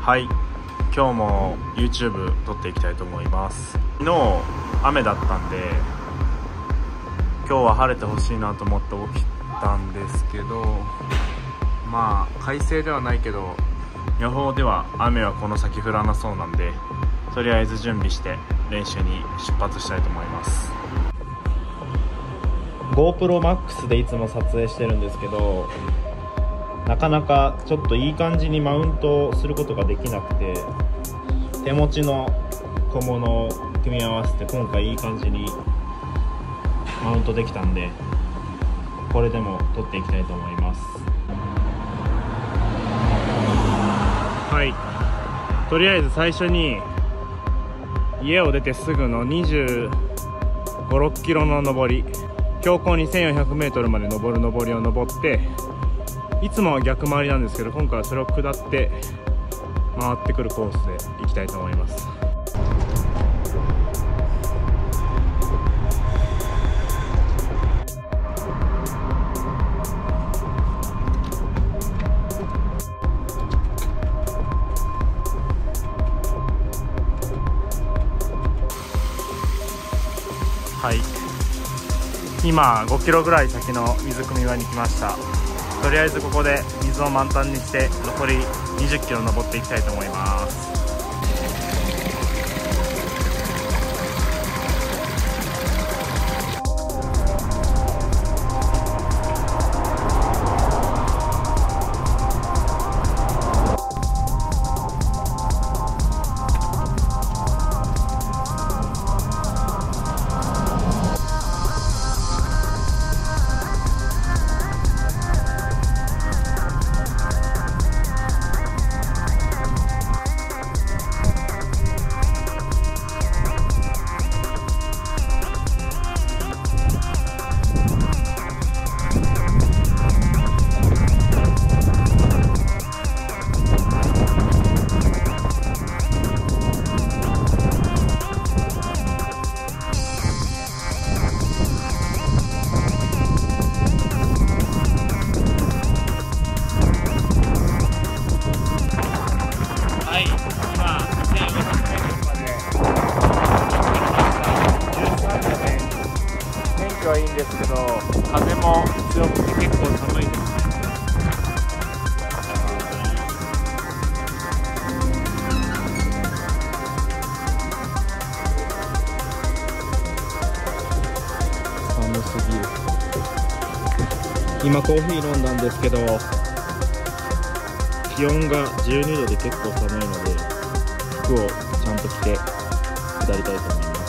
はい。今日も YouTube 撮っていきたいと思います。昨日雨だったんで今日は晴れてほしいなと思って起きたんですけどまあ快晴ではないけど予報では雨はこの先降らなそうなんでとりあえず準備して練習に出発したいと思います。GoProMax でいつも撮影してるんですけどなかなかちょっといい感じにマウントすることができなくて手持ちの小物を組み合わせて今回いい感じにマウントできたんでこれでも撮っていきたいと思います。はい。とりあえず最初に家を出てすぐの2 5 6キロの上り標高 2400m まで登る上りを登っていつもは逆回りなんですけど今回はそれを下って回ってくるコースで行きたいと思います。はい。今5キロぐらい先の水汲み場に来ました。とりあえずここで水を満タンにして残り20キロ登っていきたいと思います。いいんですけど風も強くて結構寒いです。寒すぎる。今コーヒー飲んだんですけど気温が12度で結構寒いので服をちゃんと着て下りたいと思います。